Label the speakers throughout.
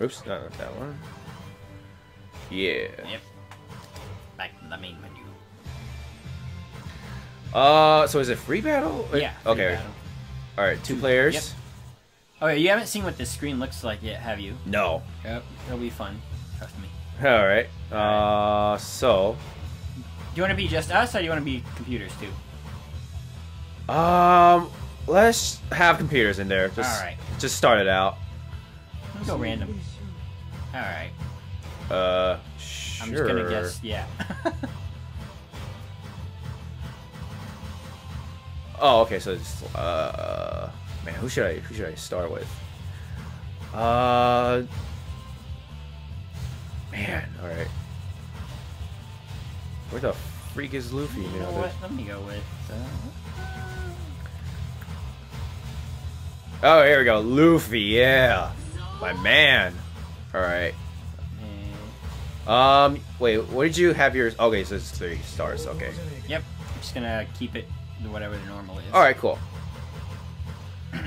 Speaker 1: Oops, not that one. Yeah.
Speaker 2: Yep. Back to the main menu.
Speaker 1: Uh, so is it free battle?
Speaker 2: Yeah. free
Speaker 1: Okay.
Speaker 2: battle.
Speaker 1: All right, two players.
Speaker 2: Yep. Oh, yeah, you haven't seen what this screen looks like yet, have you?
Speaker 1: No.
Speaker 2: Yep. It'll be fun. Trust me.
Speaker 1: All right. Uh, so,
Speaker 2: Do you want to be just us, or do you want to be computers too?
Speaker 1: um, let's have computers in there. Just,
Speaker 2: All right.
Speaker 1: Just start it out.
Speaker 2: Let's go random. All right.
Speaker 1: Uh,
Speaker 2: I'm
Speaker 1: sure.
Speaker 2: just gonna guess. Yeah.
Speaker 1: Oh, okay. So, it's, uh, man, who should I who should I start with? Uh, man. All right. Where the freak is Luffy?
Speaker 2: you know what? Let me go with. Uh,
Speaker 1: Oh, here we go. Luffy, yeah. My man. Alright.
Speaker 2: eh,
Speaker 1: Um, wait, what did you have yours? Okay, so it's three stars, okay.
Speaker 2: yep. I'm just gonna keep it whatever the normal is.
Speaker 1: Alright, cool.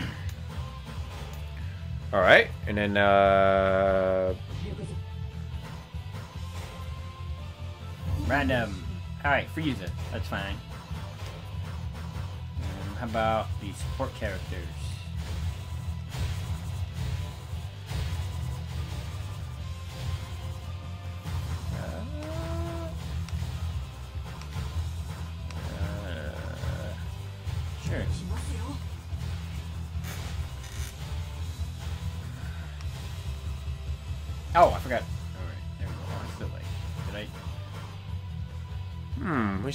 Speaker 1: Alright, and then, uh...
Speaker 2: Random. All right, Frieza. That's fine. Um, how about the support characters?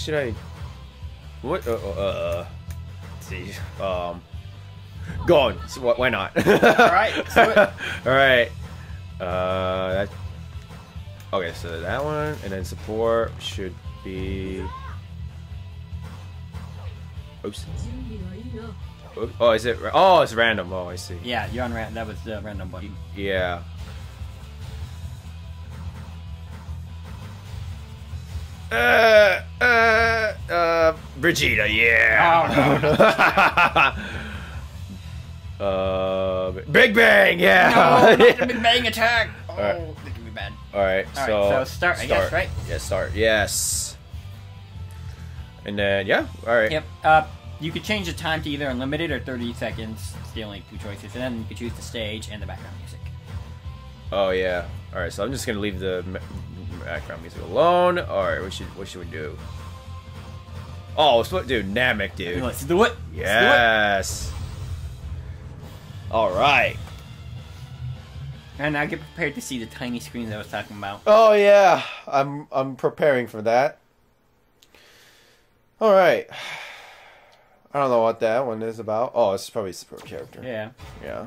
Speaker 1: Should I... What, uh, uh, uh... let's see, um... Go on, so wh- why not?
Speaker 2: Alright, let's do it.
Speaker 1: Alright. Uh, that... Okay, so that one, and then support should be... Oops. Oop- Oh, is it? Oh, it's random. Oh, I see.
Speaker 2: Yeah, you're on ran- that was the random button.
Speaker 1: Yeah. Uh, Vegeta, yeah. uh, Big Bang, yeah.
Speaker 2: No, not the Big Bang attack! Oh,
Speaker 1: Alright.
Speaker 2: that could be bad.
Speaker 1: All right,
Speaker 2: All right,
Speaker 1: so
Speaker 2: so start, I guess, right?
Speaker 1: Yeah, start. Yes. And then yeah, all right.
Speaker 2: Yep. Uh, you could change the time to either unlimited or 30 seconds. It's the only two choices. And then you could choose the stage and the background music.
Speaker 1: Oh yeah. All right, so I'm just gonna leave the background music alone. All right, what should what should we do? Oh, let's put, dude, Namek, dude.
Speaker 2: Let's do it. Let's do it.
Speaker 1: Yes. All right.
Speaker 2: And I get prepared to see the tiny screens I was talking about.
Speaker 1: Oh yeah, I'm I'm preparing for that. All right. I don't know what that one is about. Oh, it's probably a support character.
Speaker 2: Yeah.
Speaker 1: Yeah.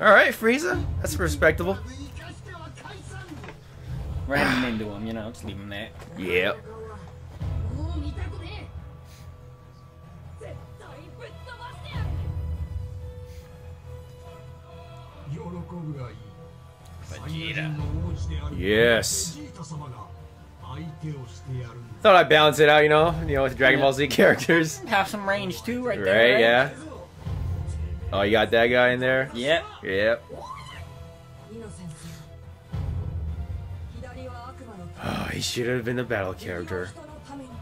Speaker 1: All right, Frieza. That's respectable.
Speaker 2: Ram into him, you know, just leave him there.
Speaker 1: Yep.
Speaker 2: Vegeta.
Speaker 1: Yes. Thought I'd balance it out, you know, you know, with Dragon yeah. Ball Z characters.
Speaker 2: Have some range too, right there. Right?
Speaker 1: yeah. Oh, you got that guy in there?
Speaker 2: Yep.
Speaker 1: Yep. He should have been a battle character.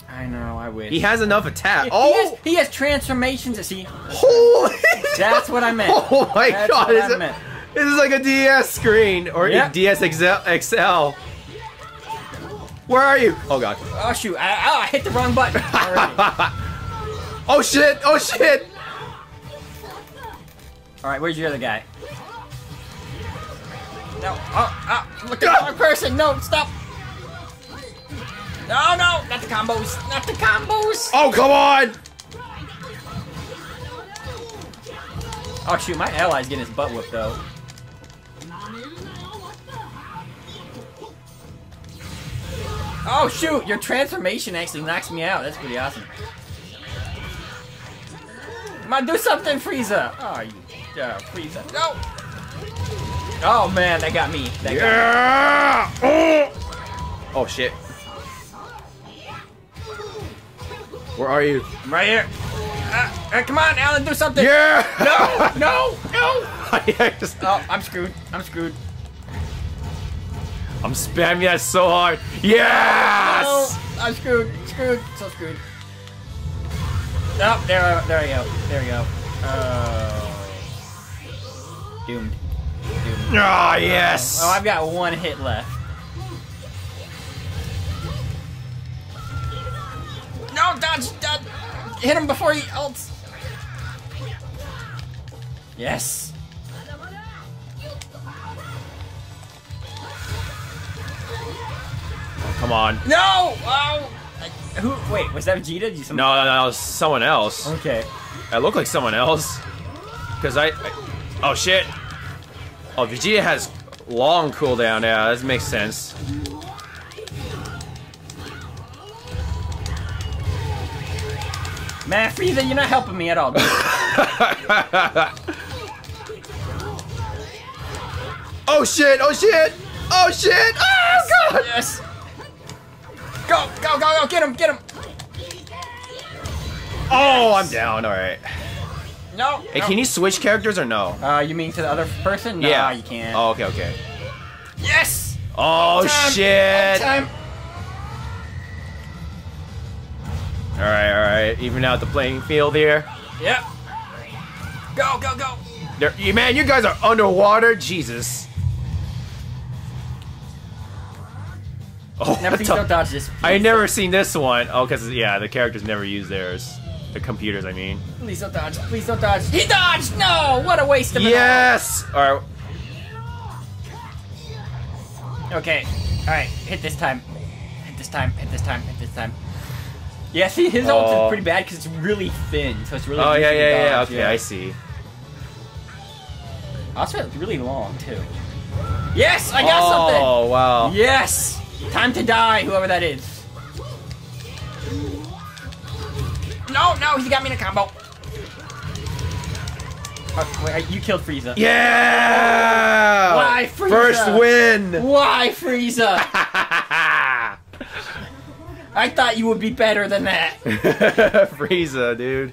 Speaker 2: I know, I wish.
Speaker 1: He has enough attack. Oh!
Speaker 2: He has, he has transformations. See?
Speaker 1: Holy!
Speaker 2: That's what I meant.
Speaker 1: Oh my
Speaker 2: That's
Speaker 1: god, it, this is like a DS screen or
Speaker 2: yep.
Speaker 1: DS XL. Where are you? Oh god.
Speaker 2: Oh shoot! I, oh, I hit the wrong button.
Speaker 1: oh shit! Oh shit!
Speaker 2: All right, where's your other guy? No! Oh! oh look at the wrong person! No! Stop! No, no! Not the combos! Not the combos!
Speaker 1: Oh come on!
Speaker 2: Oh shoot! My ally's getting his butt whipped, though. Oh shoot! Your transformation actually knocks me out. That's pretty awesome. Come on, do something, Frieza! Oh, you, uh, Frieza! No! Oh man, that got me. That got me.
Speaker 1: Yeah! Oh! oh shit! Where are you?
Speaker 2: I'm right here. Uh, uh, come on, Allen, do something.
Speaker 1: Yeah!
Speaker 2: No, no, no.
Speaker 1: yeah, just,
Speaker 2: Oh, I'm screwed. I'm screwed.
Speaker 1: I'm spamming that so hard. Yes!
Speaker 2: Oh, I'm screwed. Screwed. So screwed. Oh, there, there we go. There we go. Oh. Doomed. Doomed.
Speaker 1: Ah, yes!
Speaker 2: Oh, I've got one hit left. No, dodge, dodge. Hit him before he ults. Yes.
Speaker 1: Oh, come on.
Speaker 2: No! Oh! I- Who? Wait, was that Vegeta? Did
Speaker 1: No, no, no, it's someone else.
Speaker 2: Okay.
Speaker 1: I look like someone else. Because I, I. Oh, shit. Oh, Vegeta has long cooldown. Yeah, that makes sense.
Speaker 2: Man, Frieza, you're not helping me at all.
Speaker 1: Oh, shit! Oh, shit! Oh, shit! Oh, God!
Speaker 2: yes. Go, go, go, go! Get him, get him!
Speaker 1: Oh, I'm down. Alright.
Speaker 2: No.
Speaker 1: Hey,
Speaker 2: no.
Speaker 1: can you switch characters or no?
Speaker 2: Uh, you mean to the other person? Nah,
Speaker 1: yeah.
Speaker 2: you can't.
Speaker 1: Oh, okay, okay.
Speaker 2: Yes.
Speaker 1: Oh,
Speaker 2: Time.
Speaker 1: shit!
Speaker 2: Time.
Speaker 1: Alright, alright. Even out the playing field here.
Speaker 2: Yep. Go, go, go.
Speaker 1: There, man, you guys are underwater. Jesus. Oh,
Speaker 2: Never don't dodge this.
Speaker 1: I never seen this one. Oh, because yeah, the characters never use theirs. The computers, I mean.
Speaker 2: Please don't dodge. Please don't dodge. He dodged. No. What a waste of it.
Speaker 1: Yes. All right.
Speaker 2: Okay. All right. Hit this time. Hit this time. Hit this time. Hit this time. Yeah. See, his ult
Speaker 1: Oh.
Speaker 2: is pretty bad because it's really thin, so it's really.
Speaker 1: Oh yeah, yeah, yeah. Okay, I see.
Speaker 2: Oh, also, it's really long too. Yes, I got oh, something.
Speaker 1: Oh wow.
Speaker 2: Yes! Time to die, whoever that is. No, no, he got me in a combo. Oh, wait, you killed Frieza.
Speaker 1: Yeah.
Speaker 2: Why, Frieza?
Speaker 1: First win.
Speaker 2: Why, Frieza? I thought you would be better than that.
Speaker 1: Frieza, dude.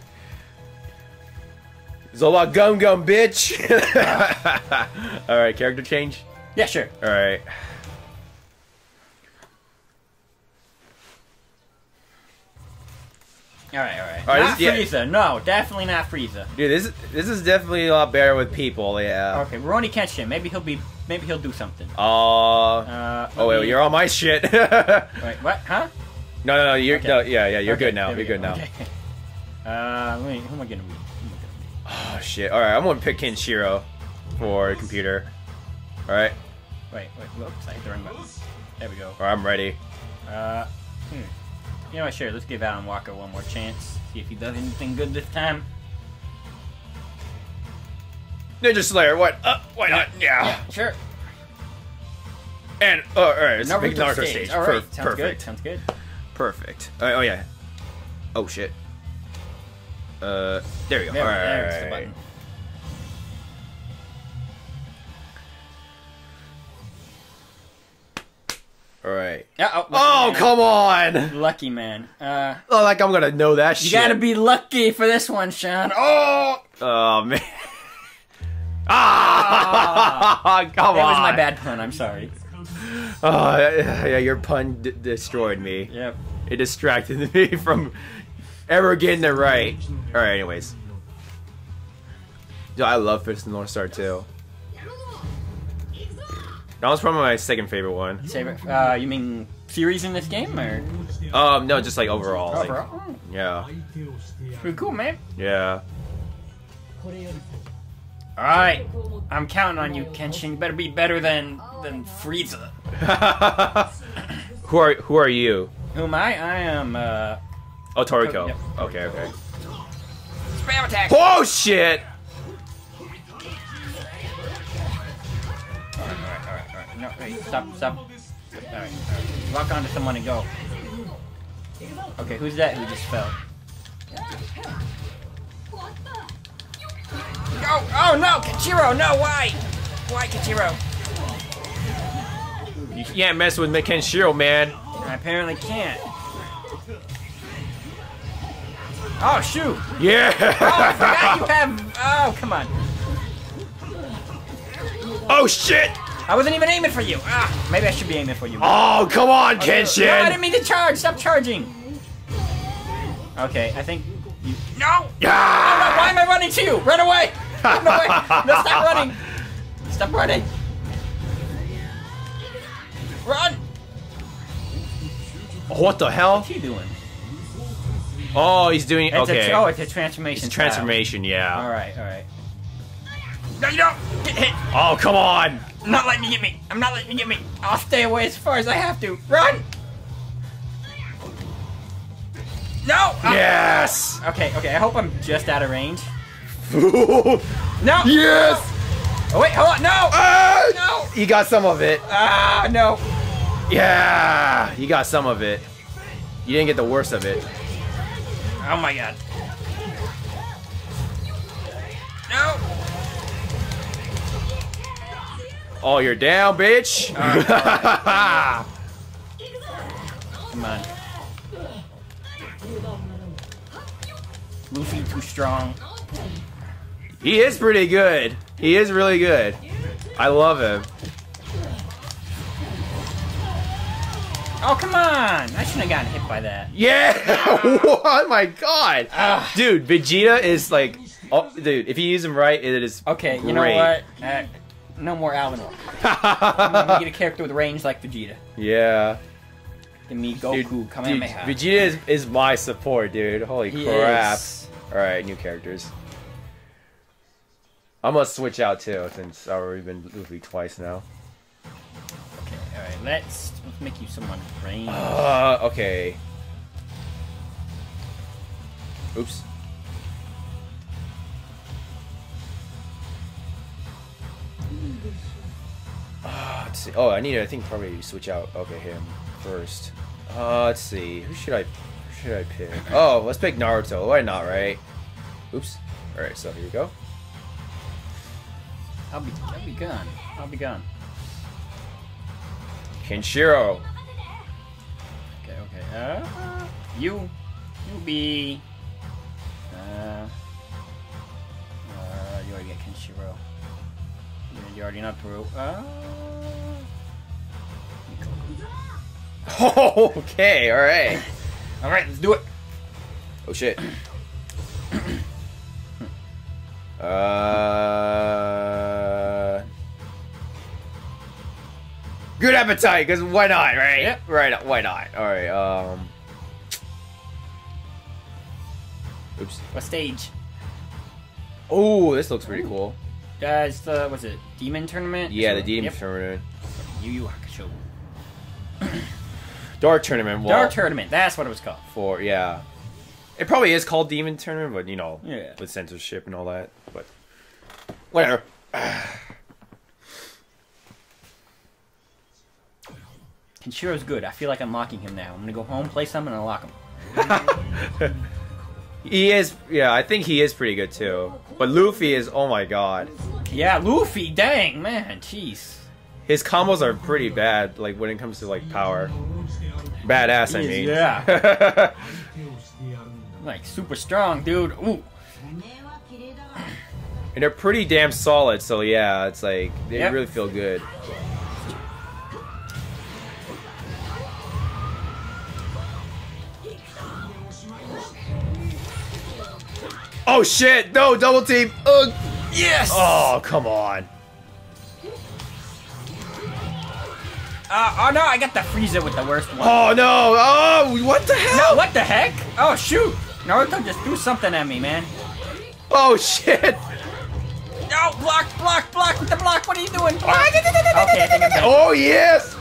Speaker 1: Zola Gum Gum, bitch. All right, character change.
Speaker 2: Yeah, sure.
Speaker 1: All right.
Speaker 2: All right, all right.
Speaker 1: All right,
Speaker 2: not
Speaker 1: this- yeah.
Speaker 2: Frieza. No, definitely not Frieza.
Speaker 1: Dude, this is this is definitely a lot better with people. Yeah.
Speaker 2: Okay, Roni Kenshin. Maybe he'll be. Maybe he'll do something.
Speaker 1: Uh.
Speaker 2: Uh,
Speaker 1: oh wait, you're on my shit. no,
Speaker 2: Wait, what? Huh?
Speaker 1: No, no. You're
Speaker 2: Okay.
Speaker 1: no, yeah, yeah. You're
Speaker 2: Okay,
Speaker 1: good now. You're good
Speaker 2: go.
Speaker 1: now.
Speaker 2: Okay. Uh, wait, who am I gonna be? Who am I gonna be?
Speaker 1: Oh shit. All right, I'm gonna pick Kenshiro for computer. All right.
Speaker 2: Wait, wait, whoops, I hit the wrong button. There we go.
Speaker 1: All right, I'm ready.
Speaker 2: Uh, hmm. You know what, sure, let's give Allen Walker one more chance. See if he does anything good this time.
Speaker 1: Ninja Slayer. What? Uh, why not? Yeah.
Speaker 2: Yeah, sure.
Speaker 1: And oh, all right, it's a big
Speaker 2: Naruto
Speaker 1: Naruto stage.
Speaker 2: All
Speaker 1: Per-
Speaker 2: right, sounds good. Sounds good.
Speaker 1: Perfect. Right, oh yeah. Oh shit. Uh, there we go.
Speaker 2: There,
Speaker 1: all right,
Speaker 2: there's the button.
Speaker 1: All right.
Speaker 2: Yeah, oh,
Speaker 1: Oh
Speaker 2: man.
Speaker 1: come on!
Speaker 2: Lucky man. Uh,
Speaker 1: Oh, like I'm gonna know that
Speaker 2: you
Speaker 1: shit.
Speaker 2: You gotta be lucky for this one, Sean. Oh!
Speaker 1: Oh man. Ah! come
Speaker 2: That
Speaker 1: on.
Speaker 2: was my bad pun, I'm sorry.
Speaker 1: Oh, yeah, your pun destroyed me.
Speaker 2: Yep.
Speaker 1: It distracted me from ever getting it right. All right, anyways. Yo, I love Fist of the North Star too. That was probably my second favorite one.
Speaker 2: Favorite? Uh, you mean series in this game, or?
Speaker 1: Um, no, just like overall.
Speaker 2: Overall. Like,
Speaker 1: yeah.
Speaker 2: Pretty cool, man.
Speaker 1: Yeah.
Speaker 3: All
Speaker 2: right, I'm counting on you, Kenshin. You better be better than than Frieza.
Speaker 1: who are who are you?
Speaker 2: Who am I? I am, uh...
Speaker 1: Oh, Toriko.
Speaker 2: Yep.
Speaker 1: Okay, okay.
Speaker 2: Spam attack!
Speaker 1: Oh shit!
Speaker 2: Alright, alright, alright, alright. No, wait, stop, stop. Alright, alright. Lock onto someone and go. Okay, who's that who just fell? Go! Oh no, Kichiro! No, why? Why, Kichiro?
Speaker 1: You can't mess with Kenshiro, man.
Speaker 2: I apparently can't. Oh, shoot!
Speaker 1: Yeah.
Speaker 2: Oh, I forgot you have. Oh, come on.
Speaker 1: Oh shit!
Speaker 2: I wasn't even aiming for you. Ah, maybe I should be aiming for you.
Speaker 1: Oh come on,
Speaker 2: No, I didn't mean to charge. Stop charging. Okay, I think you. No.
Speaker 1: Ah!
Speaker 2: Why am I running to you? Run away! Run away! No, stop running! Stop running! Run!
Speaker 1: What the hell?
Speaker 2: What's he doing?
Speaker 1: Oh, he's doing
Speaker 2: It's
Speaker 1: okay.
Speaker 2: a, oh, it's a transformation.
Speaker 1: It's transformation, yeah.
Speaker 2: All right, all right. No, you don't get hit.
Speaker 1: Oh come on!
Speaker 2: I'm not letting you get me. I'm not letting you get me. I'll stay away as far as I have to. Run! No! Ah.
Speaker 1: Yes!
Speaker 2: Okay, okay. I hope I'm just out of range. No! Yes! Oh wait, hold on. No!
Speaker 1: Ah!
Speaker 2: No!
Speaker 1: You got some of it.
Speaker 2: Ah, no!
Speaker 1: Yeah! You got some of it. You didn't get the worst of it.
Speaker 2: Oh my god. No!
Speaker 1: Oh, you're down, bitch!
Speaker 2: Come on. Luffy too strong.
Speaker 1: He is pretty good. He is really good. I love him.
Speaker 2: Oh come on! I shouldn't have gotten hit by that.
Speaker 1: Yeah! oh my god!
Speaker 2: Ah.
Speaker 1: Dude, Vegeta is like. Oh, dude, if you use him right, it is.
Speaker 2: Okay, you know what? Uh, no more Alvinor. I'm gonna get a character with range like Vegeta.
Speaker 1: yeah.
Speaker 2: Give me
Speaker 1: Dude,
Speaker 2: Goku,
Speaker 1: dude,
Speaker 2: Kamehameha.
Speaker 1: Vegeta is, is my support, dude. Holy
Speaker 2: He
Speaker 1: crap. Alright, new characters. I'm gonna switch out too, since I've already been Luffy twice now.
Speaker 2: Okay, alright, let's, let's make you someone range.
Speaker 1: Uh, okay. Oops. Uh, let's see. Oh, I need to, I think, probably switch out. Okay, him first. Uh, let's see. Who should I, who should I pick? Oh, let's pick Naruto. Why not, right? Oops. Alright, so here we go.
Speaker 2: I'll be, I'll be gone. I'll be gone.
Speaker 1: Kenshiro.
Speaker 2: Okay, okay. Uh, you, you be. Uh, uh, you already get Kenshiro. You, you already not Peru. Uh, Mikoku.
Speaker 1: okay, alright.
Speaker 2: All right, let's do it.
Speaker 1: Oh shit. uh. Good appetite, because why not, right?
Speaker 2: Yep.
Speaker 1: Right, why not? Alright, um. Oops.
Speaker 2: What stage?
Speaker 1: Oh, this looks pretty cool.
Speaker 2: Does the was it demon tournament?
Speaker 1: Yeah, the Demon
Speaker 2: Yep.
Speaker 1: Tournament.
Speaker 2: Yu Yu Hakusho.
Speaker 1: Dark Tournament. Well,
Speaker 2: Dark tournament. That's what it was called.
Speaker 1: For, yeah. It probably is called Demon Tournament, but, you know,
Speaker 2: Yeah.
Speaker 1: with censorship and all that. But, whatever.
Speaker 2: Kenshiro's good. I feel like unlocking him now. I'm gonna go home, play some, and unlock him.
Speaker 1: he is, yeah, I think he is pretty good too. But Luffy is, oh my god.
Speaker 2: Yeah, Luffy, dang, man, jeez.
Speaker 1: His combos are pretty bad, like when it comes to like power. Badass, I
Speaker 2: is,
Speaker 1: mean.
Speaker 2: Yeah. like super strong, dude. Ooh.
Speaker 1: And they're pretty damn solid, so yeah, it's like they
Speaker 2: yep.
Speaker 1: really feel good. Oh shit! No, double team! Ugh.
Speaker 2: Yes.
Speaker 1: Oh, come on.
Speaker 2: Uh, oh no, I got the Frieza with the worst one.
Speaker 1: Oh no! Oh, what the hell?
Speaker 2: No, what the heck? Oh shoot! Naruto just threw something at me, man.
Speaker 1: Oh shit!
Speaker 2: No, block, block, block with the block. What are you doing? Block. okay, I think
Speaker 1: Oh yes!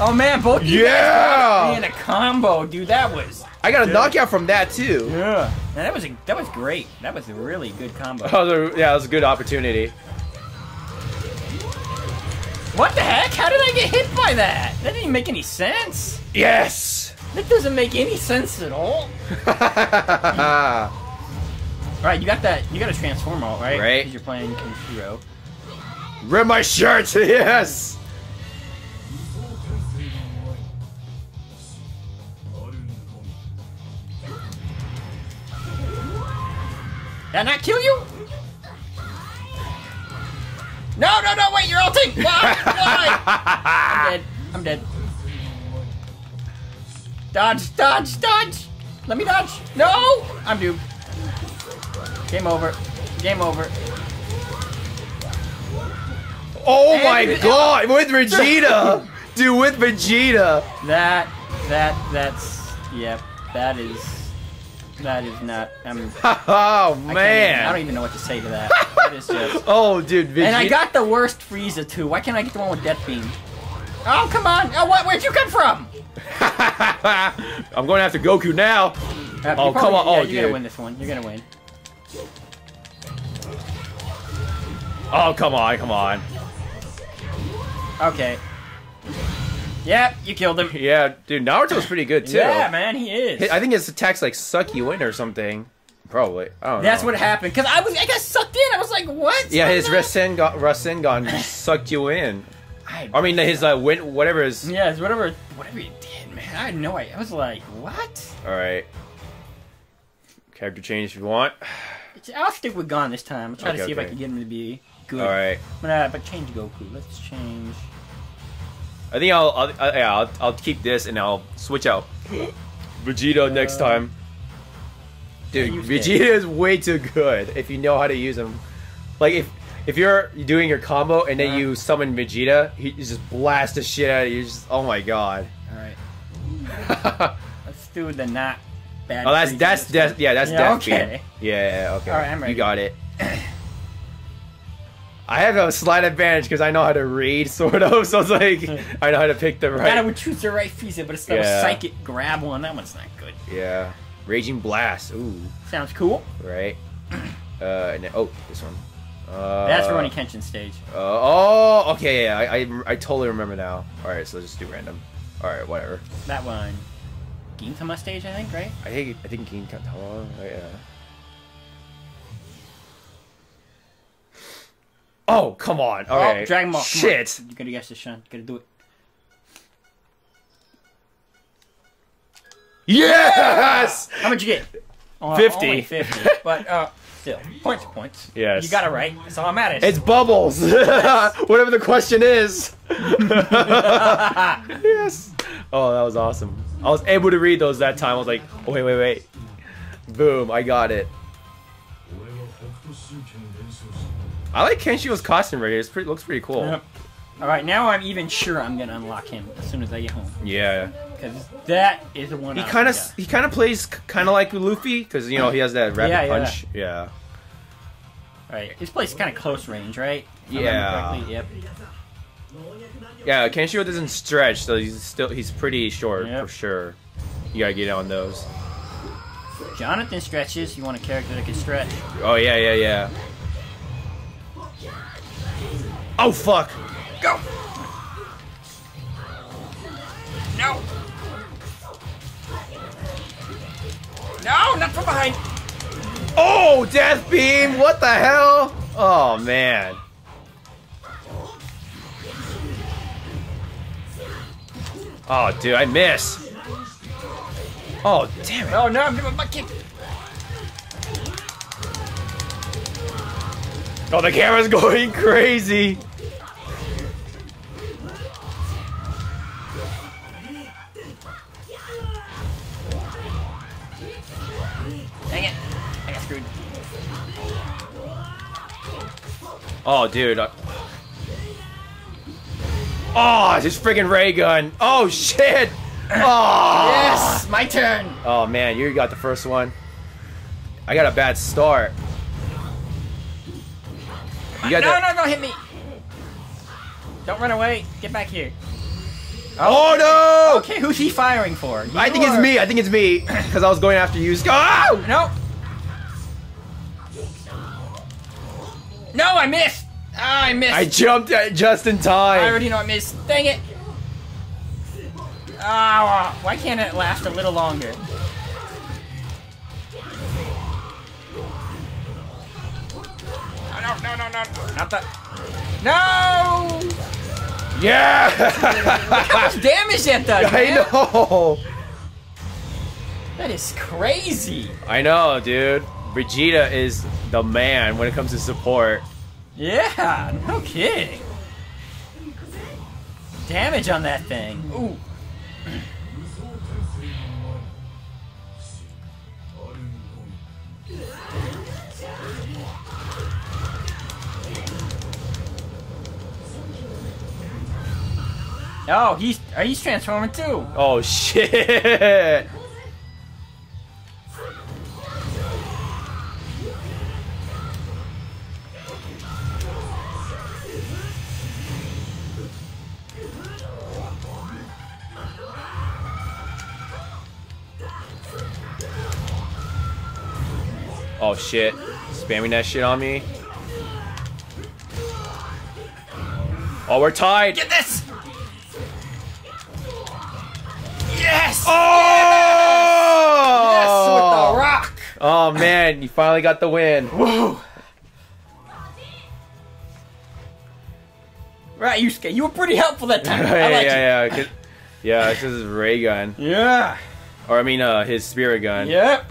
Speaker 2: Oh man, both you guys
Speaker 1: Yeah!
Speaker 2: got me in a combo, dude. That was
Speaker 1: I got a knockout from that too.
Speaker 2: yeah. Man, that was a, that was great. That was a really good combo.
Speaker 1: That was a, yeah, that was a good opportunity.
Speaker 2: What the heck? How did I get hit by that? That didn't make any sense.
Speaker 1: Yes!
Speaker 2: That doesn't make any sense at all. All right, you got that. You got a transform all right?
Speaker 1: Right.
Speaker 2: 'Cause You're playing Kenshiro.
Speaker 1: Rip my shirt! Yes!
Speaker 2: Did I not kill you? No, no, no, wait, you're ulting! Why? Why? I'm dead. I'm dead. Dodge, dodge, dodge! Let me dodge! No! I'm doomed. Game over. Game over.
Speaker 1: Oh
Speaker 2: And-
Speaker 1: my god, with Vegeta! Dude, with Vegeta!
Speaker 2: That, that, that's, yep, that is, that is not, I'm,
Speaker 1: oh
Speaker 2: I, even, I don't even know what to say to that. That is just,
Speaker 1: Oh dude, Vegeta.
Speaker 2: and I got the worst Frieza too. Why can't I get the one with Death Beam? Oh, come on! Oh, what? Where'd you come from?
Speaker 1: I'm going after Goku now!
Speaker 2: Uh,
Speaker 1: Oh, come on.
Speaker 2: Yeah,
Speaker 1: Oh,
Speaker 2: you're
Speaker 1: dude.
Speaker 2: gonna win this one. You're gonna win.
Speaker 1: Oh, come on, come on.
Speaker 2: Okay. Yep, you killed him.
Speaker 1: Yeah, dude, Naruto's pretty good too.
Speaker 2: Yeah, man, he is.
Speaker 1: I think his attacks like suck you in or something. Probably. I don't
Speaker 2: That's
Speaker 1: know.
Speaker 2: what happened. Cause I was, I got sucked in. I was like, what?
Speaker 1: Yeah, his
Speaker 2: I'm not-
Speaker 1: Rasengan, Rasengan sucked you in.
Speaker 2: I,
Speaker 1: I mean, his uh, win, whatever is.
Speaker 2: yeah, it's whatever, whatever he did, man. I had no idea. I was like, what?
Speaker 1: All right. Character change if you want.
Speaker 2: I'll stick with Gon this time. I'll try to
Speaker 1: Okay,
Speaker 2: see if I can get him to be good.
Speaker 1: All right.
Speaker 2: But, uh, but change Goku. Let's change.
Speaker 1: I think I'll, I'll, i yeah, I'll, I'll keep this and I'll switch out Vegeta next time. Dude, Vegeta is way too good if you know how to use him. Like if if you're doing your combo and then you summon Vegeta, he just blasts the shit out of you. Just oh my god.
Speaker 2: All right.
Speaker 1: oh,
Speaker 2: Let's do the not bad.
Speaker 1: Oh, that's
Speaker 2: Frieza
Speaker 1: that's death. Yeah, that's
Speaker 2: Yeah,
Speaker 1: death.
Speaker 2: okay.
Speaker 1: Beam. Yeah, okay.
Speaker 2: All right, I'm ready.
Speaker 1: You got it. I have a slight advantage because I know how to read, sort of. So it's like I know how to pick the right.
Speaker 2: God, I would choose the right Frieza, but instead
Speaker 1: Yeah.
Speaker 2: of psychic grab one, that one's not good.
Speaker 1: Yeah, raging blast. Ooh.
Speaker 2: Sounds cool.
Speaker 1: right? Uh, and then, oh, this one. Uh,
Speaker 2: That's Ronnie Kenshin stage.
Speaker 1: Uh, oh, okay, yeah, I, I, I totally remember now. All right, so let's just do random. All right, whatever.
Speaker 2: That one. Gintama stage, I think, right?
Speaker 1: I think I think King Katawa. Yeah. Oh, come on. All right.
Speaker 2: Oh, Dragon Ball.
Speaker 1: Shit.
Speaker 2: You gotta guess this, Sean. You gotta do it.
Speaker 1: Yes.
Speaker 2: How much you get? Oh,
Speaker 1: 50.
Speaker 2: Only 50. But, uh, still. Points points.
Speaker 1: Yes.
Speaker 2: You got it right. That's all I'm at.
Speaker 1: It's bubbles. Whatever the question is. yes. Oh, that was awesome. I was able to read those that time. I was like, oh, wait, wait, wait. Boom, I got it. I like Kenshiro's costume right here. It's pretty, looks pretty cool.
Speaker 2: Yep. Alright, now I'm even sure I'm gonna unlock him as soon as I get home.
Speaker 1: Yeah.
Speaker 2: Because that is the one
Speaker 1: He kind of he kind of plays kind of like Luffy because you know he has that rapid
Speaker 2: Yeah, yeah.
Speaker 1: punch. Yeah.
Speaker 2: Right. His place kind of close range, right? If I remember
Speaker 1: Yeah.
Speaker 2: Yep.
Speaker 1: Yeah. Kenshio doesn't stretch, so he's still he's pretty short
Speaker 2: Yep.
Speaker 1: for sure. You gotta get on those.
Speaker 2: Jonathan stretches. You want a character that can stretch?
Speaker 1: Oh yeah, yeah, yeah. Oh fuck!
Speaker 2: Go! No! No, not from behind!
Speaker 1: Oh, death beam! What the hell? Oh man. Oh, dude, I miss. Oh, damn it.
Speaker 2: Oh no, I'm doing my kick!
Speaker 1: Oh, the camera's going crazy. Oh, dude. I- Oh, this friggin' ray gun. Oh, shit. Oh.
Speaker 2: Yes! My turn!
Speaker 1: Oh, man, you got the first one. I got a bad start. You got
Speaker 2: no, no, don't hit me! Don't run away. Get back here.
Speaker 1: Oh, no!
Speaker 2: Okay, who's he firing for?
Speaker 1: I think
Speaker 2: You
Speaker 1: it's me. I think it's me. Because I was going after you. Oh!
Speaker 2: No! No, I missed! Ah, I missed!
Speaker 1: I jumped at just in time.
Speaker 2: I already know I missed. Dang it! Ah, why can't it last a little longer? No, no, no, no, no. Not that. No!
Speaker 1: Yeah!
Speaker 2: How much damage that does,
Speaker 1: I
Speaker 2: man?
Speaker 1: know.
Speaker 2: That is crazy.
Speaker 1: I know, dude. Vegeta is the man when it comes to support.
Speaker 2: Yeah, no kidding. Damage on that thing. Ooh. Oh, he's uh, he's transforming too.
Speaker 1: Oh shit! Shit. Spamming that shit on me. Oh, we're tied.
Speaker 2: Get this. Yes.
Speaker 1: Oh!
Speaker 2: Yes, with the rock.
Speaker 1: Oh man, you finally got the win.
Speaker 2: Woo. Right, you you were pretty helpful that time.
Speaker 1: yeah,
Speaker 2: I like
Speaker 1: yeah, yeah. 'cause- Yeah, this is his ray gun.
Speaker 2: Yeah.
Speaker 1: or I mean, uh, his spirit gun.
Speaker 2: Yep.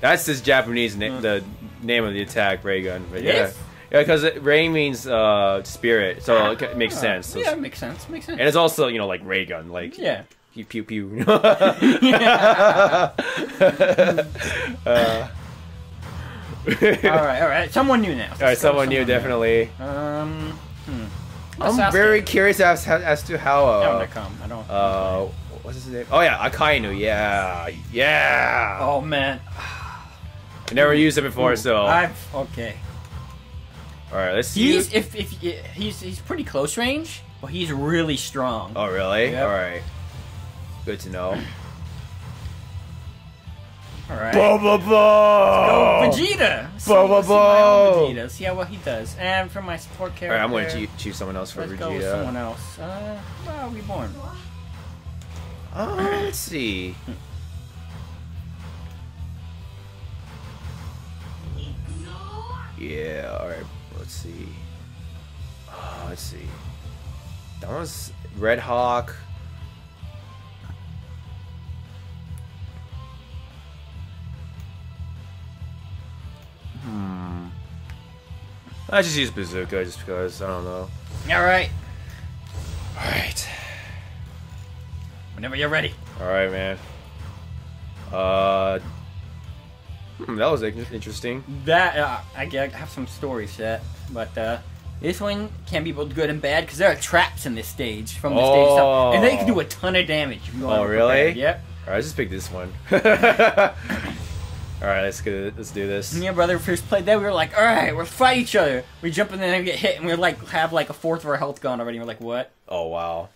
Speaker 1: That's his Japanese name, the name of the attack, ray gun. But yeah,
Speaker 2: Yes.
Speaker 1: yeah, because ray means uh, spirit, so it makes sense. So-
Speaker 2: Yeah, makes sense. Makes sense.
Speaker 1: And it's also, you know, like ray gun, like
Speaker 2: yeah.
Speaker 1: pew pew pew. Uh,
Speaker 2: all right, all right. Someone new now.
Speaker 1: All right, someone new, definitely.
Speaker 2: Um, hmm.
Speaker 1: I'm
Speaker 2: Sasuke.
Speaker 1: very curious as, as to how.
Speaker 2: That
Speaker 1: Uh,
Speaker 2: to come. I don't.
Speaker 1: uh, what's his name? Oh yeah, Akainu. Yeah, yeah.
Speaker 2: oh man,
Speaker 1: I never used it before, so.
Speaker 2: I've okay.
Speaker 1: All right, let's see.
Speaker 2: He's if if he's he's pretty close range, but he's really strong.
Speaker 1: Oh really?
Speaker 2: Yep.
Speaker 1: All right. Good to know.
Speaker 2: All right.
Speaker 1: Bo bo bo.
Speaker 2: Oh, Vegeta. See,
Speaker 1: Bo, bo,
Speaker 2: let's see my own
Speaker 1: bo.
Speaker 2: Vegeta. See how what he does. And for my support
Speaker 1: All
Speaker 2: character,
Speaker 1: right, I'm gonna choose someone else for
Speaker 2: let's go with someone else. Uh, well, reborn.
Speaker 1: Uh, let's see. Yeah. All right. Let's see. Uh, let's see. That was Red Hawk. Hmm. I just use Bazooka just because I don't know.
Speaker 2: All right.
Speaker 1: All right.
Speaker 2: Whenever you're ready.
Speaker 1: All right, man. Uh, hmm, that was interesting.
Speaker 2: That uh, I I have some stories set, but uh, this one can be both good and bad because there are traps in this stage from the stage,
Speaker 1: Oh.
Speaker 2: itself, and they can do a ton of damage.
Speaker 1: Oh, really?
Speaker 2: Yep.
Speaker 1: All right, let's just picked this one. All right, let's get let's do this.
Speaker 2: Me and brother first played that. We were like, all right, we'll fight each other. We jump in there and get hit, and we're like, have like a fourth of our health gone already. We're like, what?
Speaker 1: Oh wow.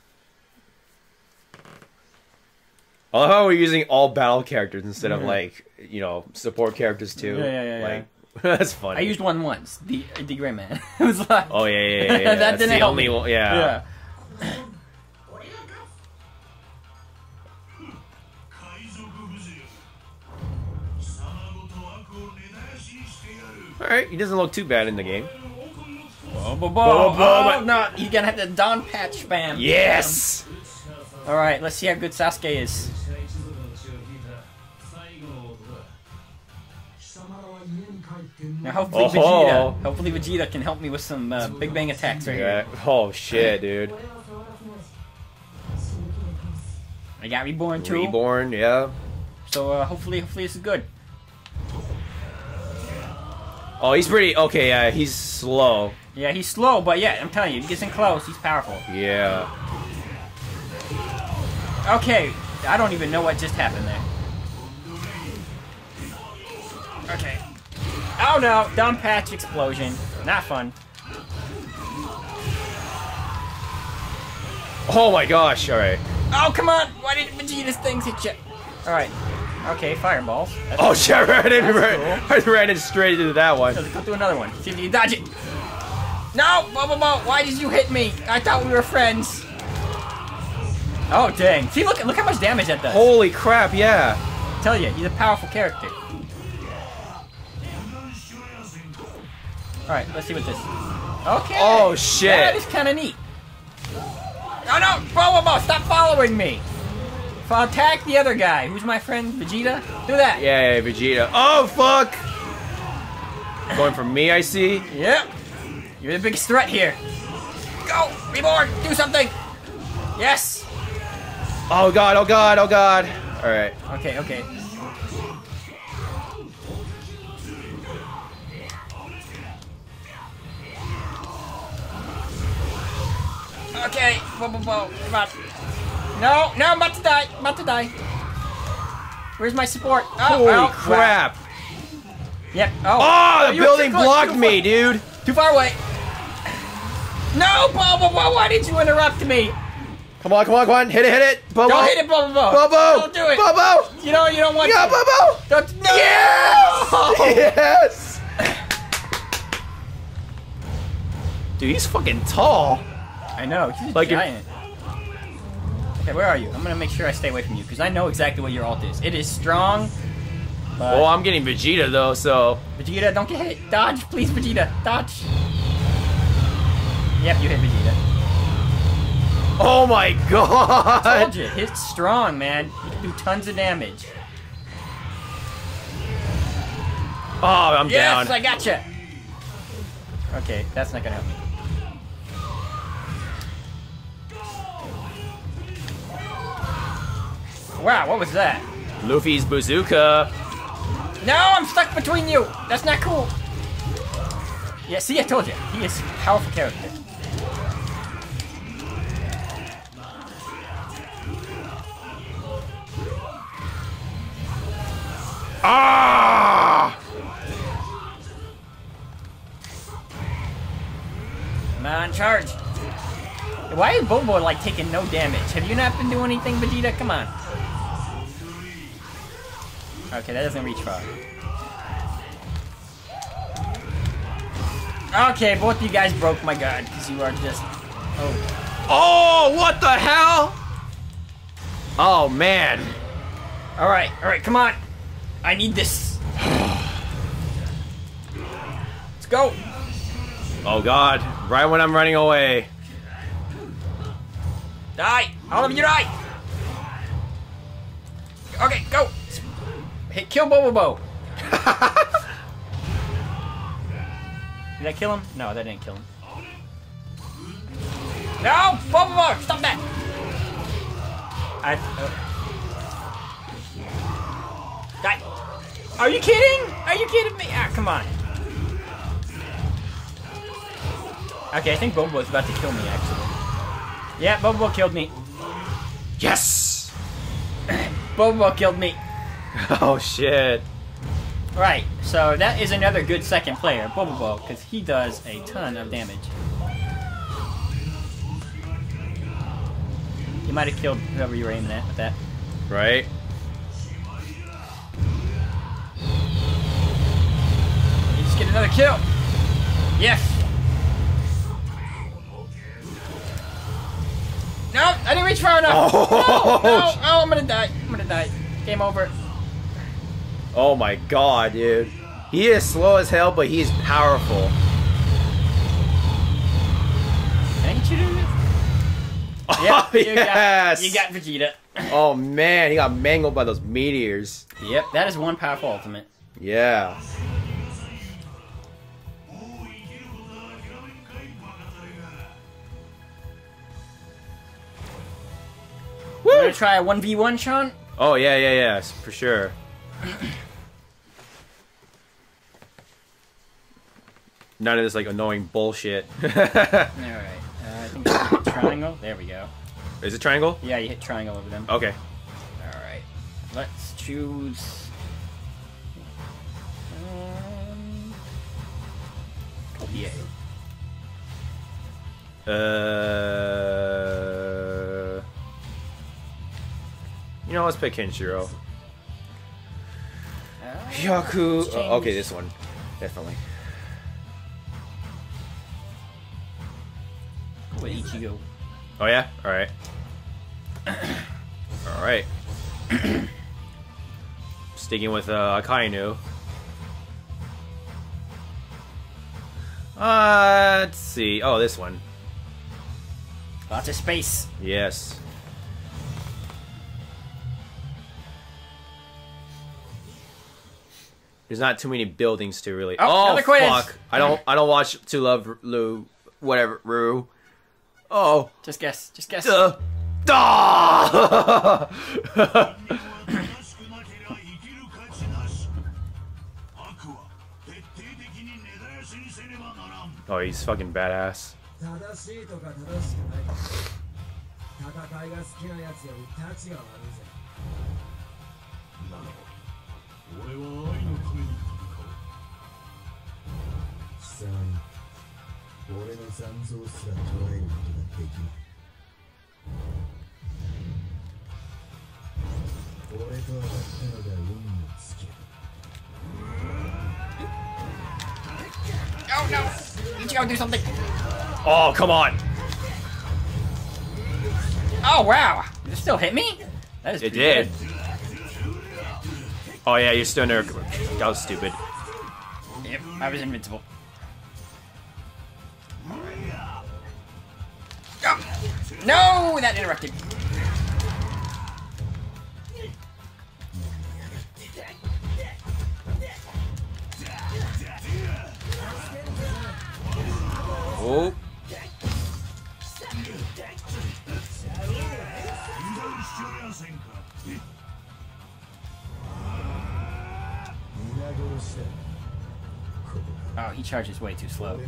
Speaker 1: I love how we're using all battle characters instead of
Speaker 2: Mhm.
Speaker 1: like you know, support characters too.
Speaker 2: Yeah, yeah, yeah.
Speaker 1: Like, yeah. that's funny.
Speaker 2: I used one once. The the Gray Man. it was like.
Speaker 1: Oh yeah, yeah, yeah. yeah.
Speaker 2: that
Speaker 1: that's
Speaker 2: didn't
Speaker 1: the
Speaker 2: help.
Speaker 1: Only one, yeah.
Speaker 2: yeah.
Speaker 1: All right, he doesn't look too bad in the game. Whoa,
Speaker 2: whoa,
Speaker 1: whoa,
Speaker 2: No, you're gonna have to Don Patch spam.
Speaker 1: Yes.
Speaker 2: All right, let's see how good Sasuke is. Now, hopefully
Speaker 1: Oh.
Speaker 2: Vegeta, hopefully Vegeta can help me with some uh, Big Bang attacks right
Speaker 1: Yeah.
Speaker 2: here.
Speaker 1: Oh shit, dude.
Speaker 2: I got Reborn too,
Speaker 1: Reborn. Yeah.
Speaker 2: so uh, hopefully, hopefully this is good.
Speaker 1: Oh, he's pretty. Okay, yeah, he's slow.
Speaker 2: Yeah, he's slow, but yeah, I'm telling you, he gets in close, he's powerful.
Speaker 1: Yeah.
Speaker 2: Okay, I don't even know what just happened there. Okay. Oh no, Don Patch explosion. Not fun.
Speaker 1: Oh my gosh. All right.
Speaker 2: Oh come on! Why did Vegeta's things hit you? All right. Okay, fireballs. That's
Speaker 1: Oh shit! I ran, in, ran, I ran in straight into that one.
Speaker 2: Let's go through another one. See if you can dodge it. No, Bo Bo Bo, why did you hit me? I thought we were friends. Oh dang! See, look, look how much damage that does.
Speaker 1: Holy crap! Yeah.
Speaker 2: tell you, he's a powerful character. All right, let's see what this. is. Okay.
Speaker 1: Oh, shit.
Speaker 2: That is kind of neat. No, no, Bo Bo Bo, stop following me. If I attack the other guy, who's my friend Vegeta, do that.
Speaker 1: Yeah, yeah, Vegeta. Oh fuck! Going for me, I see.
Speaker 2: Yep. You're the biggest threat here. Go, Reborn, do something. Yes.
Speaker 1: Oh god, oh god, oh god. Alright.
Speaker 2: Okay, okay. Okay, whoa, whoa, whoa, come on. No, no, I'm about to die, I'm about to die. Where's my support? Oh,
Speaker 1: Holy
Speaker 2: oh,
Speaker 1: crap.
Speaker 2: Yep. Oh,
Speaker 1: Oh, oh the
Speaker 2: you're
Speaker 1: building blocked me,
Speaker 2: far-
Speaker 1: dude.
Speaker 2: Too far away. No, Bobo, Bobo, why did you interrupt me?
Speaker 1: Come on, come on, come on. Hit it, hit it. Bobo.
Speaker 2: Don't hit it, Bobo.
Speaker 1: Bobo.
Speaker 2: Don't do it.
Speaker 1: Bobo.
Speaker 2: You know you don't want
Speaker 1: Yeah,
Speaker 2: to.
Speaker 1: Bobo.
Speaker 2: Don't, no.
Speaker 1: Yes. Yes. Dude, he's fucking tall.
Speaker 2: I know. He's a
Speaker 1: Like you're-
Speaker 2: giant. Okay, where are you? I'm gonna make sure I stay away from you because I know exactly what your ult is. It is strong.
Speaker 1: Well, I'm getting Vegeta though, so.
Speaker 2: Vegeta, don't get hit. Dodge, please, Vegeta. Dodge. Yep, you hit Vegeta.
Speaker 1: Oh my
Speaker 2: Told
Speaker 1: god.
Speaker 2: you, it's strong, man. You can do tons of damage.
Speaker 1: Oh, I'm
Speaker 2: Yes,
Speaker 1: down.
Speaker 2: I gotcha. Okay, that's not gonna help me. Wow, what was that?
Speaker 1: Luffy's bazooka.
Speaker 2: No, I'm stuck between you. That's not cool. Yeah, see, I told you. He is a powerful character.
Speaker 1: Ah!
Speaker 2: Come on, charge. Why is Bobo like taking no damage? Have you not been doing anything, Vegeta? Come on. Okay, that doesn't reach far. Okay, both of you guys broke my guard because you are just. Oh.
Speaker 1: Oh, what the hell? Oh man.
Speaker 2: All right, all right, come on. I need this. Let's go.
Speaker 1: Oh god. Right when I'm running away.
Speaker 2: Die! All of you die! Okay, go! Hit kill Bobobo! Did that kill him? No, that didn't kill him. No! Bobobo! Stop that! I. Uh, die! Are you kidding? Are you kidding me? Ah, come on. Okay, I think Bobo's about to kill me, actually. Yeah, Bobo killed me.
Speaker 1: Yes.
Speaker 2: Bobo killed me.
Speaker 1: Oh shit.
Speaker 2: Right, so that is another good second player, Bobobo, because he does a ton of damage. You might have killed whoever you were aiming at with that.
Speaker 1: Right?
Speaker 2: You just get another kill. Yes. No, I didn't reach far enough.
Speaker 1: Oh.
Speaker 2: No, no, oh, I'm gonna die. I'm gonna die. Game over.
Speaker 1: Oh my god, dude. He is slow as hell, but he's powerful.
Speaker 2: You this?
Speaker 1: Oh,
Speaker 2: Yep, you
Speaker 1: yes.
Speaker 2: got, you got Vegeta.
Speaker 1: Oh man, he got mangled by those meteors.
Speaker 2: Yep, that is one powerful ultimate.
Speaker 1: Yeah.
Speaker 2: You wanna try a 1v1, Sean?
Speaker 1: Oh yeah, yeah, yeah, for sure. None of this like annoying bullshit.
Speaker 2: Alright, uh, I think it's triangle. There we go.
Speaker 1: Is it triangle?
Speaker 2: Yeah, you hit triangle over them.
Speaker 1: Okay.
Speaker 2: Alright, let's choose. Um, yeah.
Speaker 1: Uh, you know, let's pick Kenshiro. Yaku. Oh, okay, this one, definitely.
Speaker 2: With Ichigo.
Speaker 1: Oh yeah. All right. All right. Sticking with uh, Akainu. Uh, let's see. Oh, this one.
Speaker 2: Lots of space.
Speaker 1: Yes. There's not too many buildings to really.
Speaker 2: Oh,
Speaker 1: Oh, fuck! I don't. I don't watch To Love Lu. Whatever, Ru. Oh,
Speaker 2: Just guess. Just guess.
Speaker 1: duh. Duh!
Speaker 4: 正しくなけりゃ生きる価値なし悪は徹底的に根絶やしにせねばならん
Speaker 1: oh, he's fucking badass.
Speaker 5: 正しいとか正しくない戦いが好きなやつよりタチが悪いぜ
Speaker 4: ならば俺は愛のために戦う
Speaker 5: 貴様に俺の残像すら捉えることができない 俺と当たったのが運の尽き
Speaker 2: Oh no! Did you go do something?
Speaker 1: Oh, come on!
Speaker 2: Oh wow! Did it still hit me? That is
Speaker 1: It
Speaker 2: pretty
Speaker 1: did.
Speaker 2: good.
Speaker 1: Oh yeah, you're still there. That was stupid.
Speaker 2: Yep, I was invincible. No, that interrupted.
Speaker 1: Oh.
Speaker 2: charges way too slow.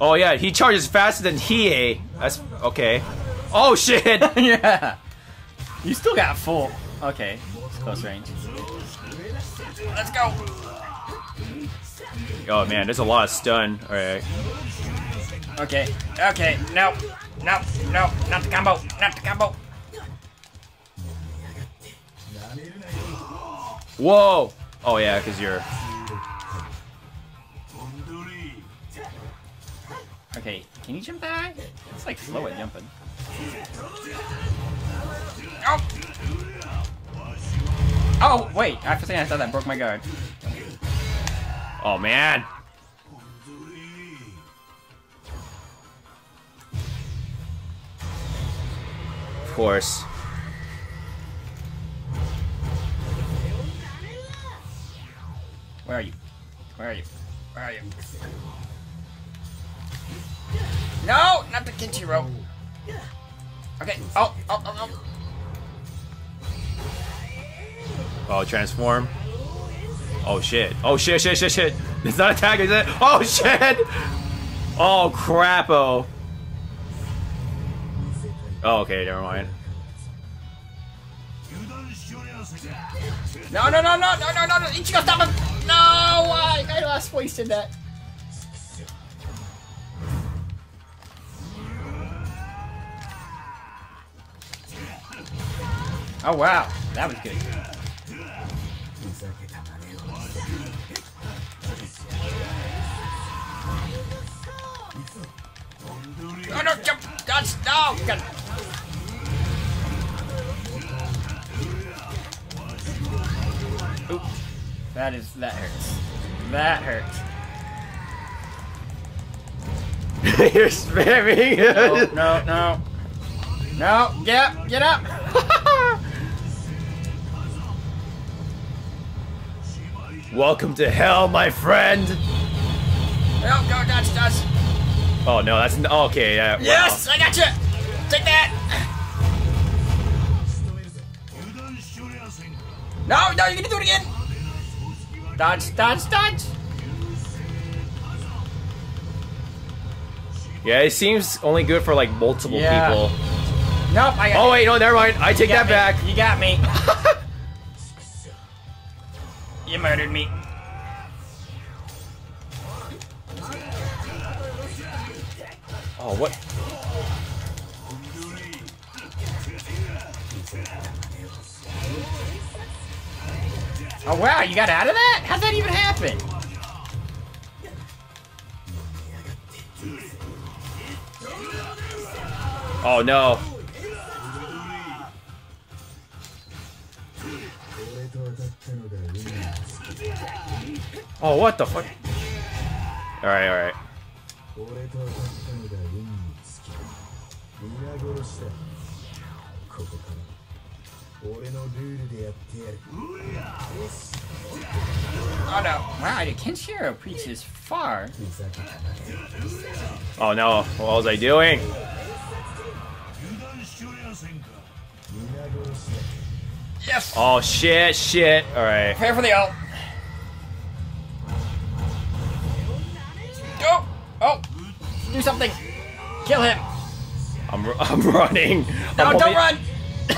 Speaker 1: Oh yeah, he charges faster than Hiei. Eh? That's okay. Oh shit!
Speaker 2: yeah. You still got full. Okay, close range. Let's go.
Speaker 1: Oh man, there's a lot of stun. All right.
Speaker 2: Okay. Okay. No. No. No. Not the combo. Not the combo.
Speaker 1: Whoa. Oh yeah, cause you're
Speaker 2: Okay, can you jump that high? It's like slow at jumping. Oh! Oh, wait! After saying I thought that broke my guard.
Speaker 1: Oh, man! Of course.
Speaker 2: Where are you? Where are you? Where are you? No, not the Kenshiro. Okay. Oh, oh, oh, oh.
Speaker 1: Oh, transform. Oh shit. Oh shit, shit, shit, shit. It's not attacking, is it? Oh shit! Oh crap! Oh. oh, okay, never mind.
Speaker 2: No, no, no, no, no, no, no, no, Ichigo, stop him! No, I, I wasted that. Oh wow, that was good. Oh no, jump! That's no! God. Oop. That is that hurts. That hurts.
Speaker 1: You're spamming.
Speaker 2: no, no, no. No, get up, get up.
Speaker 1: Welcome to hell, my friend.
Speaker 2: Oh, no, dodge, dodge.
Speaker 1: Oh no, that's okay. Uh,
Speaker 2: yes. I got you. Take that. No, no, you're gonna do it again. Dodge, dodge, dodge.
Speaker 1: Yeah, it seems only good for like multiple
Speaker 2: yeah.
Speaker 1: people.
Speaker 2: Nope, I got.
Speaker 1: Oh wait, no, never mind. I take that
Speaker 2: me.
Speaker 1: back.
Speaker 2: You got me. murdered me.
Speaker 1: Oh what?
Speaker 2: Oh wow, you got out of that? How'd that even happen?
Speaker 1: Oh no. Oh, what the fuck?
Speaker 5: Alright, alright.
Speaker 2: Oh no. Wow, the Kenshiro preaches far.
Speaker 1: Oh no, what was I doing?
Speaker 2: Yes!
Speaker 1: Oh shit, shit. Alright.
Speaker 2: Prepare for the ult. Do something! Kill him!
Speaker 1: I'm, I'm running!
Speaker 2: No,
Speaker 1: I'm
Speaker 2: don't
Speaker 1: only...
Speaker 2: run!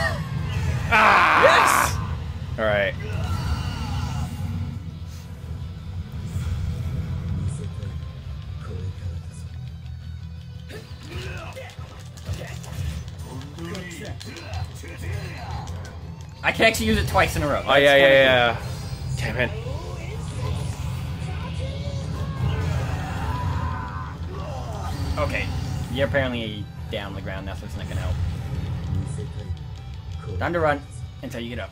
Speaker 1: ah!
Speaker 5: Yes! Alright.
Speaker 2: I can actually use it twice in a row.
Speaker 1: Oh, yeah, yeah, yeah. Damn it.
Speaker 2: You're apparently down on the ground That's what's not gonna help. Time to run until you get up.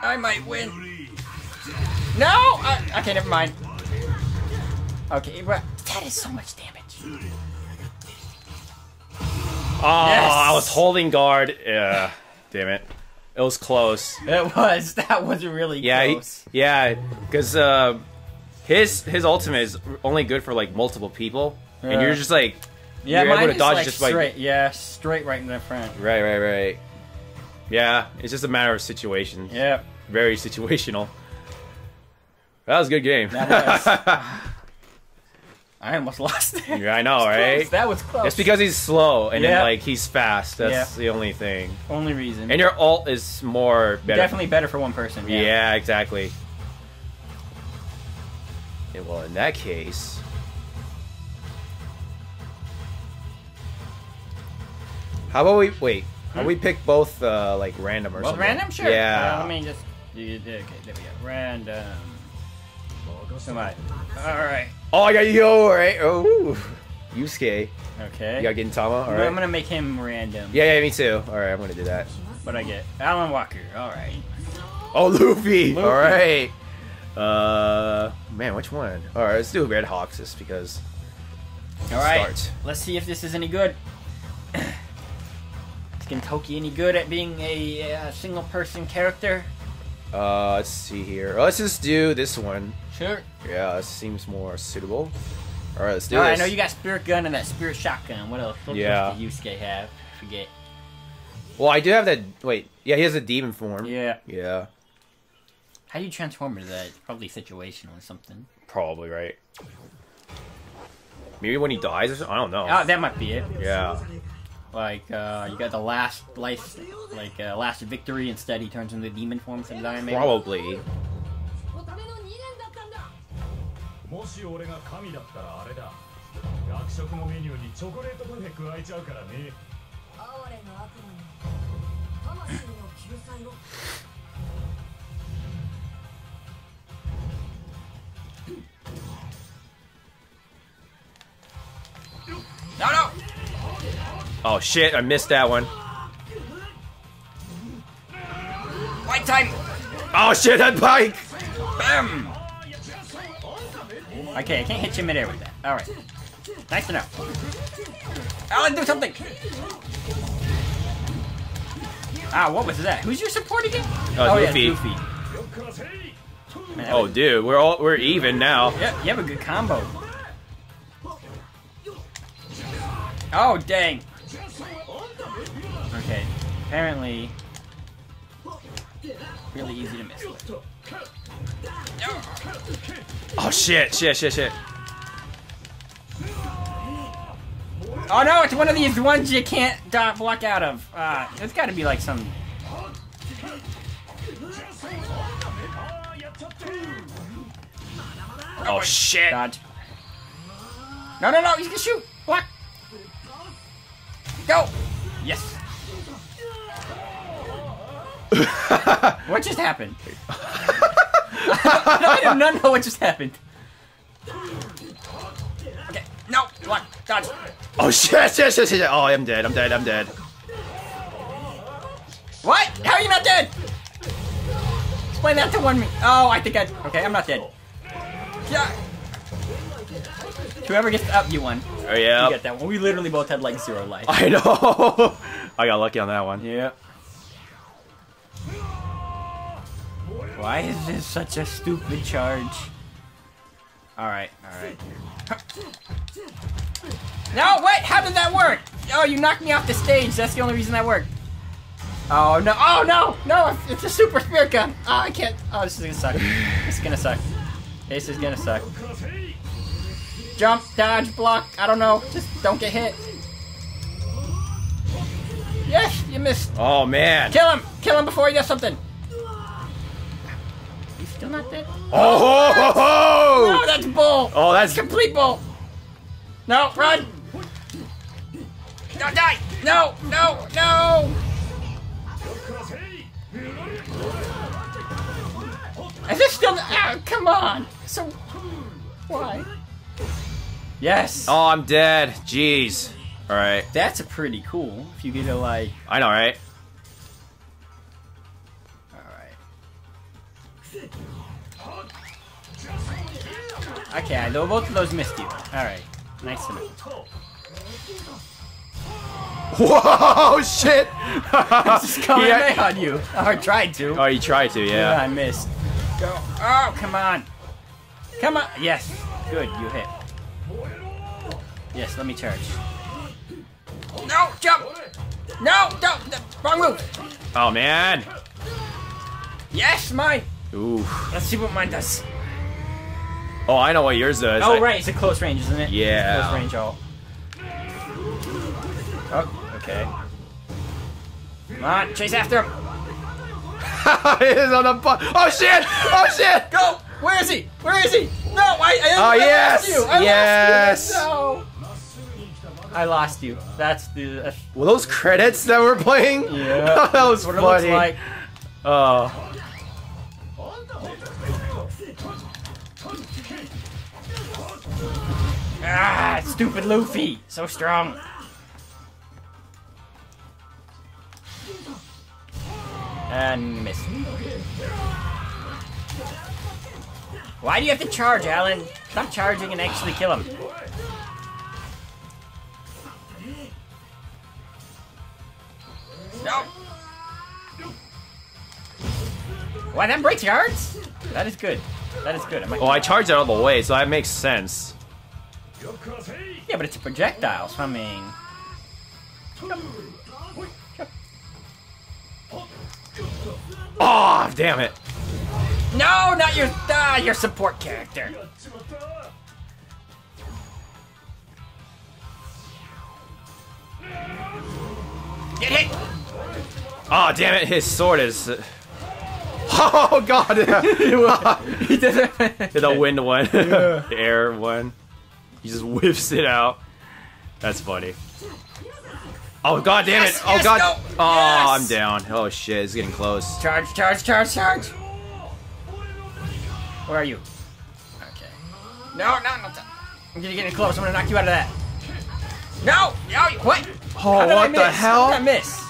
Speaker 2: I might win. No! I, okay, never mind. Okay, that is so much damage.
Speaker 1: Oh, yes. I was holding guard. Yeah, damn it. It was close.
Speaker 2: It was. That was really
Speaker 1: Yeah, he-
Speaker 2: close.
Speaker 1: yeah, because uh, his his ultimate is only good for like multiple people, and you're just like,
Speaker 2: Yeah,
Speaker 1: you're able to dodge
Speaker 2: like
Speaker 1: just by-
Speaker 2: Yeah, straight right in the front.
Speaker 1: right, right, right. Yeah, it's just a matter of situation.
Speaker 2: Yeah.
Speaker 1: Very situational. That was a good game.
Speaker 2: I almost lost there.
Speaker 1: yeah, I know, right?
Speaker 2: That was close.
Speaker 1: It's because he's slow and then like he's fast. That's
Speaker 2: Yeah.
Speaker 1: the only thing.
Speaker 2: only reason.
Speaker 1: And your ult is more better.
Speaker 2: definitely better for one person.
Speaker 1: Yeah,
Speaker 2: Yeah.
Speaker 1: exactly. Yeah, well, in that case. How about we wait? How we pick both uh, like random or
Speaker 2: Well,
Speaker 1: something?
Speaker 2: random, sure.
Speaker 1: Yeah.
Speaker 2: Uh, let me just. Okay, there we go. Random. All right.
Speaker 1: Oh, I got you. All right. Oh, Yusuke.
Speaker 2: Okay.
Speaker 1: You got Gintama. All right.
Speaker 2: I'm gonna make him random.
Speaker 1: Yeah, yeah, me too. All right, I'm gonna do that.
Speaker 2: What I get? Allen Walker. All right.
Speaker 1: Oh, Luffy.
Speaker 2: Luffy.
Speaker 1: All right. Uh, man, which one? All right, let's do Red Hawks just because.
Speaker 2: All right.
Speaker 1: Start.
Speaker 2: Let's see if this is any good. is Gintoki any good at being a, uh single person character?
Speaker 1: Uh, let's see here. Oh, let's just do this one.
Speaker 2: Sure.
Speaker 1: Yeah, this seems more suitable. All right, let's do
Speaker 2: All right, I know you got spirit gun and that spirit shotgun. What else? What
Speaker 1: Yeah.
Speaker 2: else does Yusuke have? Forget.
Speaker 1: Well, I do have that. Wait, yeah, he has a demon form.
Speaker 2: Yeah.
Speaker 1: Yeah,
Speaker 2: How do you transform into that? Probably situational or something.
Speaker 1: probably right. Maybe when he dies or something. I don't know.
Speaker 2: Oh, that might be it.
Speaker 1: yeah.
Speaker 2: Like uh, you got the last life, like uh, last victory. Instead, he turns into demon form dying maybe.
Speaker 1: Probably.
Speaker 6: もし俺が神だったらあれだ学食のメニューにチョコレートパフェ加えちゃうからね
Speaker 3: 哀れの悪魔に魂の救済を
Speaker 2: No, no.
Speaker 1: Oh shit! I missed that one.
Speaker 2: White time.
Speaker 1: Oh shit! That bike.
Speaker 2: Bam. Okay, I can't hit you midair with that. Alright. Nice to know. Allen, do something! Ah, what was that? Who's your support again?
Speaker 6: Uh, oh, Luffy. Yeah, Luffy.
Speaker 2: Man,
Speaker 1: oh,
Speaker 2: was...
Speaker 1: dude, we're all we're even now.
Speaker 2: Yeah, you have a good combo. Oh, dang. Okay, apparently, really easy to miss. With.
Speaker 1: Oh shit! Shit! Shit! Shit!
Speaker 2: Oh no, it's one of these ones you can't dot block out of. Uh, it's got to be like some.
Speaker 1: Oh shit!
Speaker 2: Dodge. No, no, no, he's gonna shoot! Block! Go! Yes! what just happened? I do not know what just happened. Okay, no! Block! Dodge!
Speaker 1: Oh shit! Shit! Shit! Shit! Oh, I'm dead. I'm dead. I'm dead.
Speaker 2: What? How are you not dead? Explain that to one me. Oh, I think I. Okay, I'm not dead. Yeah. Whoever gets up, you won.
Speaker 1: Oh yeah.
Speaker 2: You get that one. We literally both had like zero life.
Speaker 1: I know. I got lucky on that one.
Speaker 2: Yeah. Why is this such a stupid charge? Alright, alright. No, wait! How did that work? Oh, you knocked me off the stage. That's the only reason that worked. Oh, no. Oh, no! No, it's a super spirit gun. Oh, I can't. Oh, this is gonna suck. This is gonna suck. This is gonna suck. Jump, dodge, block. I don't know. Just don't get hit. Yes, you missed.
Speaker 1: Oh man.
Speaker 2: Kill him! Kill him before he does something! He's still not dead?
Speaker 1: Oh ho, ho, ho!
Speaker 2: No, that's bull!
Speaker 1: Oh, that's
Speaker 2: Complete bull! No, run! No, die! No, no, no! Is this still? Oh, come on! So, why? Yes.
Speaker 1: Oh, I'm dead. Jeez. All right.
Speaker 2: That's a pretty cool. If you get to like,
Speaker 1: I know, right?
Speaker 2: all right. Okay, I know both of those missed you. All right, nice to know.
Speaker 1: Whoa, shit!
Speaker 2: Just coming
Speaker 1: Yeah.
Speaker 2: on you. Or I tried to.
Speaker 1: Oh, you tried to,
Speaker 2: Yeah,
Speaker 1: yeah.
Speaker 2: I missed. Go. Oh, come on. Come on. Yes. Good, you hit. Yes, let me charge. No, jump! No, don't! no, Wrong move!
Speaker 1: Oh man.
Speaker 2: Yes, mine!
Speaker 1: Ooh.
Speaker 2: Let's see what mine does.
Speaker 1: Oh, I know what yours does.
Speaker 2: Oh,
Speaker 1: I-
Speaker 2: right, it's a close range, isn't it?
Speaker 1: Yeah.
Speaker 2: Close range all. Oh, okay. Come on, chase after him!
Speaker 1: it's on the bu- Oh shit! Oh shit!
Speaker 2: Go! Where is he? Where is he? No, I, I,
Speaker 1: Oh,
Speaker 2: I
Speaker 1: yes!
Speaker 2: lost you! I
Speaker 1: Yes!
Speaker 2: lost you! No! I lost you. That's the.
Speaker 1: Were those credits that we're playing?
Speaker 2: Yeah.
Speaker 1: that was
Speaker 2: what it
Speaker 1: funny.
Speaker 2: looks like.
Speaker 1: Oh.
Speaker 2: Ah, stupid Luffy! So strong. And. Why do you have to charge, Allen? Stop charging and actually kill him. No. Why that breaks hearts? That is good. That is good. I
Speaker 1: Oh, I charged it all the way, so that makes sense.
Speaker 2: Yeah, but it's a projectile, so I mean.
Speaker 1: Oh, damn it.
Speaker 2: No, not your ah, your support character. Get hit!
Speaker 1: Oh, damn it. His sword is. Oh, God.
Speaker 2: he doesn't.
Speaker 1: the wind one. the air one. He just whips it out. That's funny. Oh, God damn it.
Speaker 2: Yes,
Speaker 1: Oh,
Speaker 2: yes,
Speaker 1: God.
Speaker 2: go.
Speaker 1: Oh,
Speaker 2: Yes.
Speaker 1: I'm down. Oh, shit. It's getting close.
Speaker 2: Charge, charge, charge, charge! Where are you? Okay. No, no, no. I'm gonna get in close. I'm gonna knock you out of that. No! No! What?
Speaker 1: Oh,
Speaker 2: How did I
Speaker 1: what the hell?
Speaker 2: How did I miss?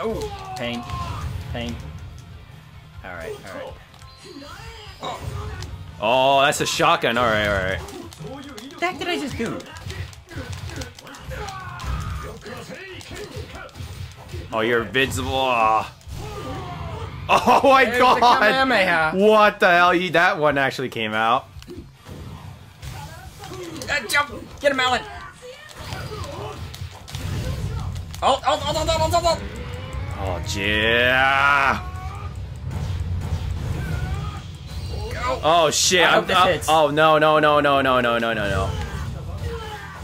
Speaker 2: Oh, pain, pain. All right, all right.
Speaker 1: Oh, that's a shotgun. All right, all right.
Speaker 2: What the heck did I just do?
Speaker 1: Oh, you're invincible. Ah. Oh my
Speaker 2: There's
Speaker 1: god! What the hell? You, that one actually came out.
Speaker 2: Uh, jump! Get him, Allen! Oh, oh, oh, oh, oh, oh, oh,
Speaker 1: Oh, Oh, yeah.
Speaker 2: oh. Go!
Speaker 1: Oh shit!
Speaker 2: I
Speaker 1: I'm, I'm- oh no no no no no no no no no.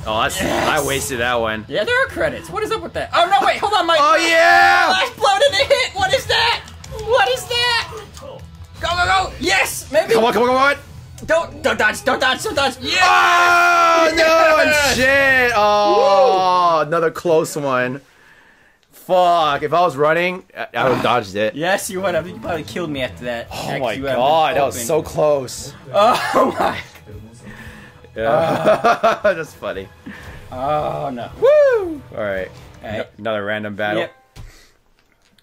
Speaker 1: Oh, that's
Speaker 2: Yes.
Speaker 1: I wasted that one.
Speaker 2: Yeah, there are credits. What is up with that? Oh, no, wait, hold on, Mike!
Speaker 1: Oh yeah!
Speaker 2: Last blow didn't hit! What is that? What is that? Go, go, go! Yes! Maybe!
Speaker 1: Come on come on come on!
Speaker 2: Don't, don't dodge, don't dodge, don't dodge! Yeah!
Speaker 1: Oh no!
Speaker 2: Yes!
Speaker 1: Shit! Oh, another close one. Fuck! If I was running, I, I would have dodged it.
Speaker 2: Yes, you would have. You probably killed me after that.
Speaker 1: Oh my god, that was so close.
Speaker 2: Oh my.
Speaker 1: Yeah. Uh. That's funny.
Speaker 2: Oh no.
Speaker 1: Woo! All right.
Speaker 2: All right.
Speaker 1: another random battle.
Speaker 2: Yep.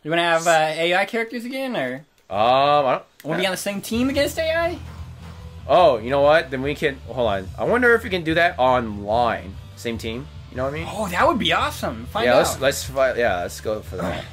Speaker 2: You want to have uh, AI characters again, or?
Speaker 1: Um, I don't.
Speaker 2: Want to be on the same team against AI?
Speaker 1: Oh, you know what? Then we can. Hold on. I wonder if we can do that online. Same team. You know what I mean?
Speaker 2: Oh, that would be awesome. Find
Speaker 1: yeah,
Speaker 2: out.
Speaker 1: let's let's yeah, let's go for that.